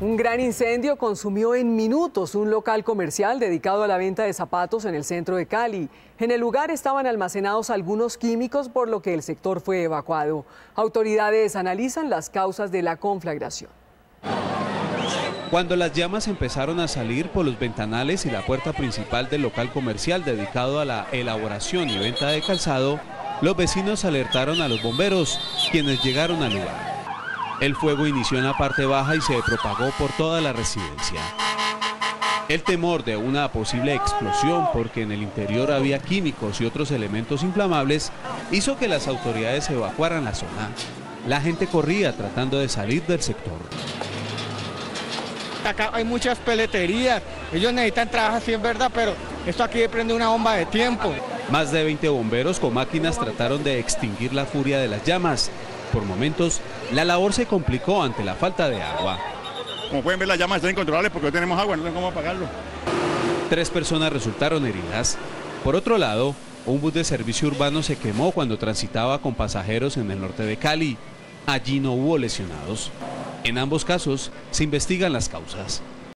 Un gran incendio consumió en minutos un local comercial dedicado a la venta de zapatos en el centro de Cali. En el lugar estaban almacenados algunos químicos, por lo que el sector fue evacuado. Autoridades analizan las causas de la conflagración. Cuando las llamas empezaron a salir por los ventanales y la puerta principal del local comercial dedicado a la elaboración y venta de calzado, los vecinos alertaron a los bomberos, quienes llegaron al lugar. El fuego inició en la parte baja y se propagó por toda la residencia. El temor de una posible explosión, porque en el interior había químicos y otros elementos inflamables, hizo que las autoridades evacuaran la zona. La gente corría tratando de salir del sector. Acá hay muchas peleterías, ellos necesitan trabajar, sí es verdad, pero esto aquí prende una bomba de tiempo. Más de 20 bomberos con máquinas trataron de extinguir la furia de las llamas. Por momentos, la labor se complicó ante la falta de agua. Como pueden ver, las llamas están incontrolables porque no tenemos agua, no tenemos cómo apagarlo. Tres personas resultaron heridas. Por otro lado, un bus de servicio urbano se quemó cuando transitaba con pasajeros en el norte de Cali. Allí no hubo lesionados. En ambos casos se investigan las causas.